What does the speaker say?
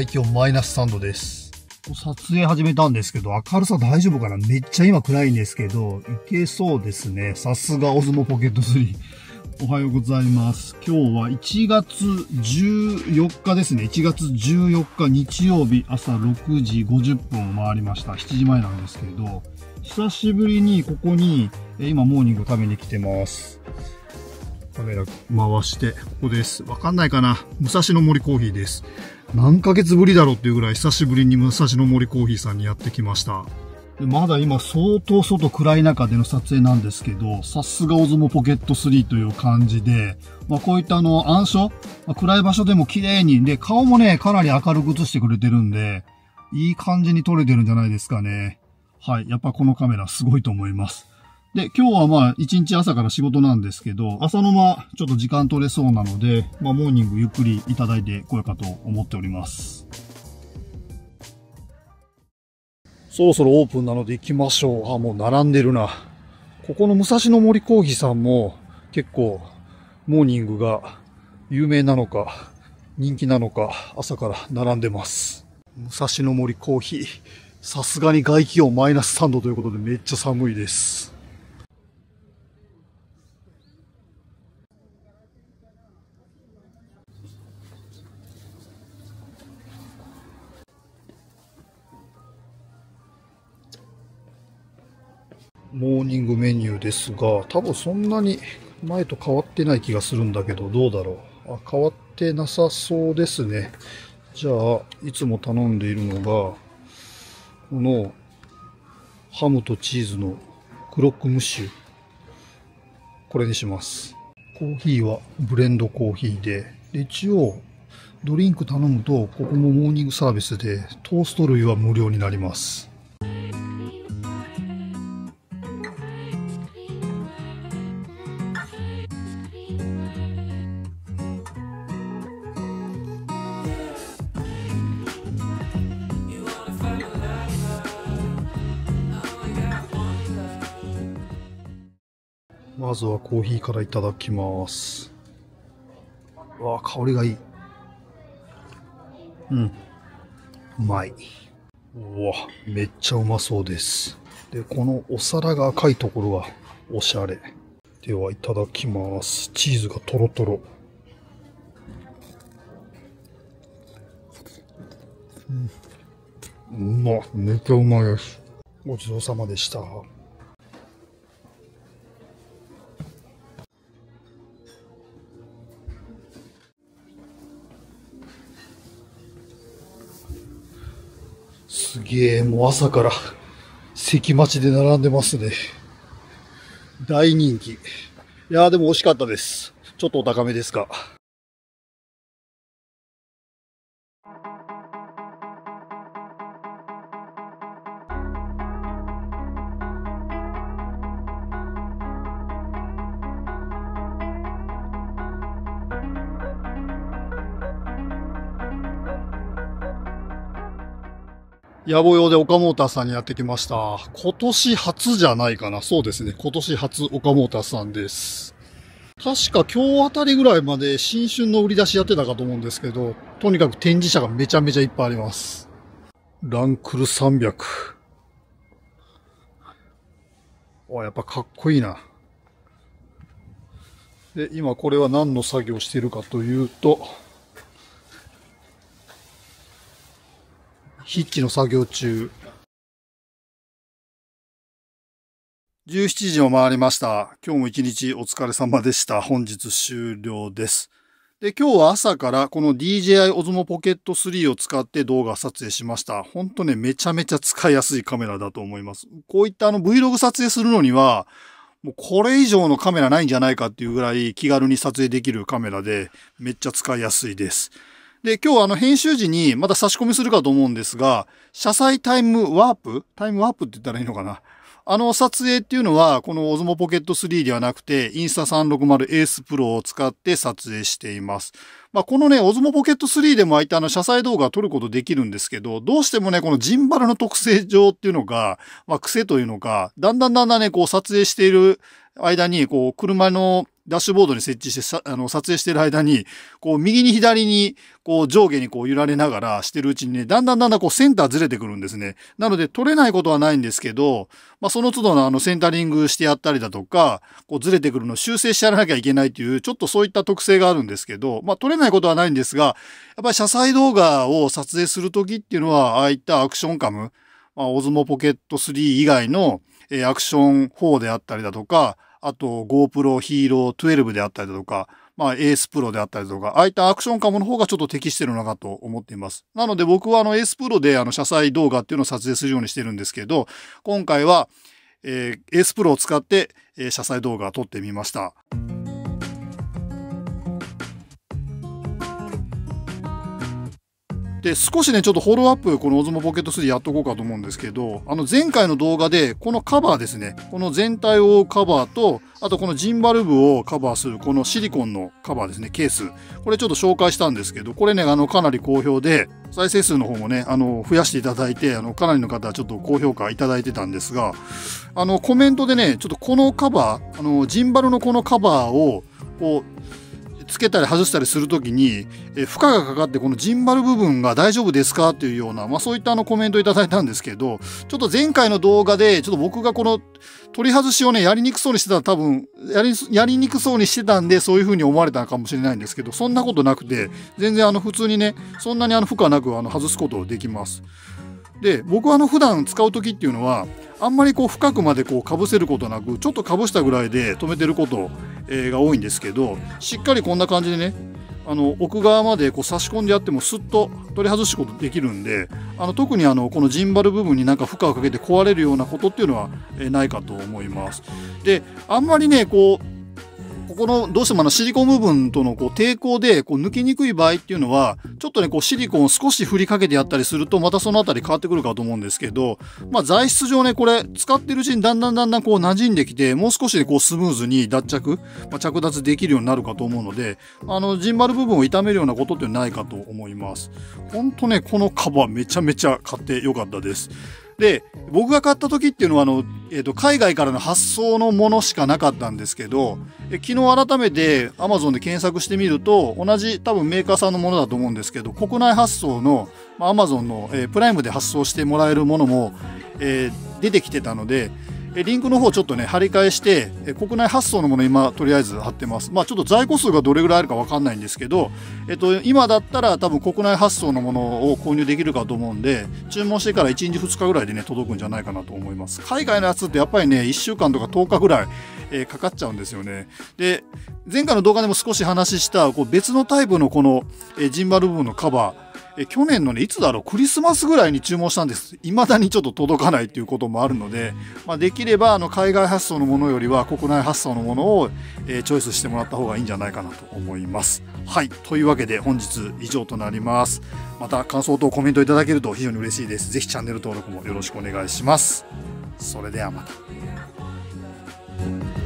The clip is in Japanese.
外気温マイナス3度です。撮影始めたんですけど、明るさ大丈夫かな？めっちゃ今暗いんですけど、いけそうですね。さすがオズモポケット3。おはようございます。今日は1月14日ですね。1月14日日曜日朝6時50分を回りました。7時前なんですけど、久しぶりにここに今モーニング食べに来てます。カメラ回して、ここです。わかんないかな武蔵野森コーヒーです。何ヶ月ぶりだろうっていうぐらい久しぶりに武蔵野森コーヒーさんにやってきました。まだ今相当外暗い中での撮影なんですけど、さすがオズモポケット3という感じで、まあこういったあの暗所、まあ、暗い場所でも綺麗に、で、顔もね、かなり明るく映してくれてるんで、いい感じに撮れてるんじゃないですかね。はい。やっぱこのカメラすごいと思います。で、今日はまあ、一日朝から仕事なんですけど、朝の間、ちょっと時間取れそうなので、まあ、モーニングゆっくりいただいてこようかと思っております。そろそろオープンなので行きましょう。あ、もう並んでるな。ここの武蔵野森コーヒーさんも結構、モーニングが有名なのか、人気なのか、朝から並んでます。武蔵野森コーヒー。さすがに外気温マイナス3度ということでめっちゃ寒いです。モーニングメニューですが、多分そんなに前と変わってない気がするんだけど、どうだろう。あ、変わってなさそうですね。じゃあ、いつも頼んでいるのが、この、ハムとチーズのクロックムッシュ。これにします。コーヒーはブレンドコーヒーで、で一応、ドリンク頼むと、ここもモーニングサービスで、トースト類は無料になります。まずはコーヒーからいただきます。わあ、香りがいい。うん。うまい。うわ、めっちゃうまそうです。で、このお皿が赤いところはおしゃれ。では、いただきます。チーズがとろとろ。うん。うま、めっちゃうまいです。ごちそうさまでした。すげえ、もう朝から席待ちで並んでますね。大人気。いやーでも惜しかったです。ちょっとお高めですか。野暮用で岡モーターさんにやってきました。今年初じゃないかな。そうですね。今年初岡モーターさんです。確か今日あたりぐらいまで新春の売り出しやってたかと思うんですけど、とにかく展示車がめちゃめちゃいっぱいあります。ランクル300。あ、やっぱかっこいいな。で、今これは何の作業してるかというと、筆記の作業中。17時を回りました。今日も一日お疲れ様でした。本日終了です。で、今日は朝からこの DJI Osmo Pocket 3を使って動画撮影しました。ほんとね、めちゃめちゃ使いやすいカメラだと思います。こういったあの Vlog 撮影するのには、もうこれ以上のカメラないんじゃないかっていうぐらい気軽に撮影できるカメラでめっちゃ使いやすいです。で、今日あの編集時にまた差し込みするかと思うんですが、車載タイムワープ？タイムワープって言ったらいいのかな？あの撮影っていうのは、この Osmo Pocket 3ではなくて、インスタ360 Ace Pro を使って撮影しています。まあ、このね、Osmo Pocket 3でもあいたあの、車載動画を撮ることできるんですけど、どうしてもね、このジンバルの特性上っていうのが、まあ、癖というのか、だんだんだんだんね、こう撮影している間に、こう、車のダッシュボードに設置してさ、あの、撮影してる間に、こう、右に左に、こう、上下にこう揺られながらしてるうちにね、だんだんだんだんこう、センターずれてくるんですね。なので、撮れないことはないんですけど、まあ、その都度のあの、センタリングしてやったりだとか、こう、ずれてくるのを修正してやらなきゃいけないっていう、ちょっとそういった特性があるんですけど、まあ、撮れないことはないんですが、やっぱり車載動画を撮影するときっていうのは、ああいったアクションカム、まあ、オズモポケット3以外の、えアクション4であったりだとか、あと GoPro Hero 12であったりだとか、まあ ACE Pro であったりとか、ああいったアクションカムの方がちょっと適してるのかと思っています。なので僕はあのエースプロであの車載動画っていうのを撮影するようにしてるんですけど、今回は、えー、ACE Pro を使って、えー、車載動画を撮ってみました。で、少しね、ちょっとフォローアップ、このオズモポケット3やっとこうかと思うんですけど、あの前回の動画で、このカバーですね、この全体をカバーと、あとこのジンバルブをカバーするこのシリコンのカバーですね、ケース。これちょっと紹介したんですけど、これね、あの、かなり好評で、再生数の方もね、あの、増やしていただいて、あの、かなりの方はちょっと高評価いただいてたんですが、あの、コメントでね、ちょっとこのカバー、あの、ジンバルのこのカバーを、こう、つけたり外したりするときに、え負荷がかかってこのジンバル部分が大丈夫ですかっていうような、まあそういったあのコメントいただいたんですけど、ちょっと前回の動画で、ちょっと僕がこの取り外しをね、やりにくそうにしてたら多分、やり、やりにくそうにしてたんで、そういう風に思われたのかもしれないんですけど、そんなことなくて、全然あの普通にね、そんなにあの負荷なくあの外すことできます。で、僕はあの普段使う時っていうのは、あんまりこう深くまでこうかぶせることなく、ちょっとかぶしたぐらいで止めてることえが多いんですけどしっかりこんな感じでねあの奥側までこう差し込んでやってもすっと取り外すことできるんであの特にあのこのジンバル部分になんか負荷をかけて壊れるようなことっていうのは、えないかと思います。であんまりねこうこのどうしてもあのシリコン部分とのこう抵抗でこう抜きにくい場合っていうのは、ちょっとね、こうシリコンを少し振りかけてやったりすると、またそのあたり変わってくるかと思うんですけど、まあ材質上ね、これ使ってるうちにだんだんだんだんこう馴染んできて、もう少しでこうスムーズに脱着、まあ、着脱できるようになるかと思うので、あの、ジンバル部分を傷めるようなことってないかと思います。ほんとね、このカバーめちゃめちゃ買ってよかったです。で、僕が買った時っていうのは、あの、えっ、ー、と、海外からの発送のものしかなかったんですけど、え昨日改めて Amazon で検索してみると、同じ多分メーカーさんのものだと思うんですけど、国内発送の、まあ、Amazon の、えー、プライムで発送してもらえるものも、えー、出てきてたので、リンクの方ちょっとね、張り替えして、国内発送のもの今、とりあえず貼ってます。まあちょっと在庫数がどれぐらいあるかわかんないんですけど、えっと、今だったら多分国内発送のものを購入できるかと思うんで、注文してから1日2日ぐらいでね、届くんじゃないかなと思います。海外のやつってやっぱりね、1週間とか10日ぐらい、えー、かかっちゃうんですよね。で、前回の動画でも少し話した、こう別のタイプのこの、えー、ジンバル部分のカバー、え去年のね、いつだろう、クリスマスぐらいに注文したんです。未だにちょっと届かないっていうこともあるので、まあ、できれば、あの、海外発送のものよりは国内発送のものを、えー、チョイスしてもらった方がいいんじゃないかなと思います。はい。というわけで、本日以上となります。また、感想等コメントいただけると非常に嬉しいです。ぜひチャンネル登録もよろしくお願いします。それではまた。